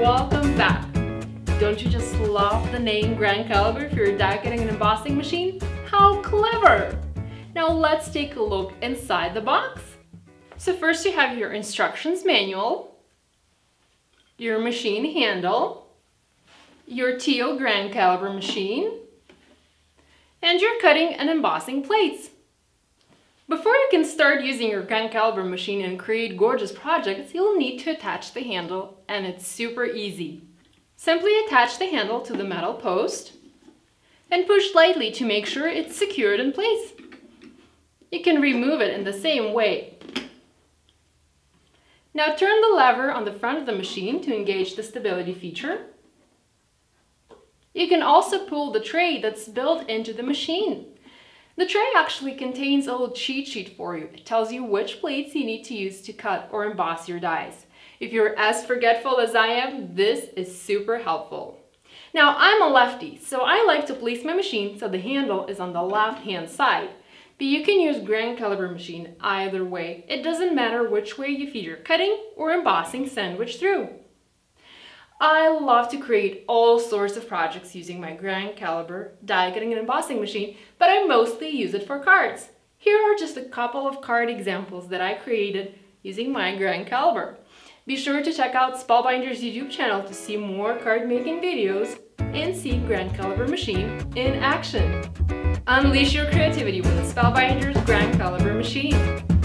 welcome back. Don't you just love the name Grand Calibur for your die cutting and embossing machine? How clever! Now let's take a look inside the box. So first you have your instructions manual, your machine handle, your Teal Grand Calibur machine, and your cutting and embossing plates. Before you can start using your Grand Calibur machine and create gorgeous projects, you'll need to attach the handle and it's super easy. Simply attach the handle to the metal post and push lightly to make sure it's secured in place. You can remove it in the same way. Now turn the lever on the front of the machine to engage the stability feature. You can also pull the tray that's built into the machine. The tray actually contains a little cheat sheet for you. It tells you which plates you need to use to cut or emboss your dies. If you're as forgetful as I am, this is super helpful. Now I'm a lefty, so I like to place my machine so the handle is on the left hand side. But you can use Grand Calibur machine either way. It doesn't matter which way you feed your cutting or embossing sandwich through. I love to create all sorts of projects using my Grand Calibur die cutting and embossing machine, but I mostly use it for cards. Here are just a couple of card examples that I created using my Grand Calibur. Be sure to check out Spellbinder's YouTube channel to see more card making videos and see Grand Calibur machine in action. Unleash your creativity with the Spellbinder's Grand Calibur machine.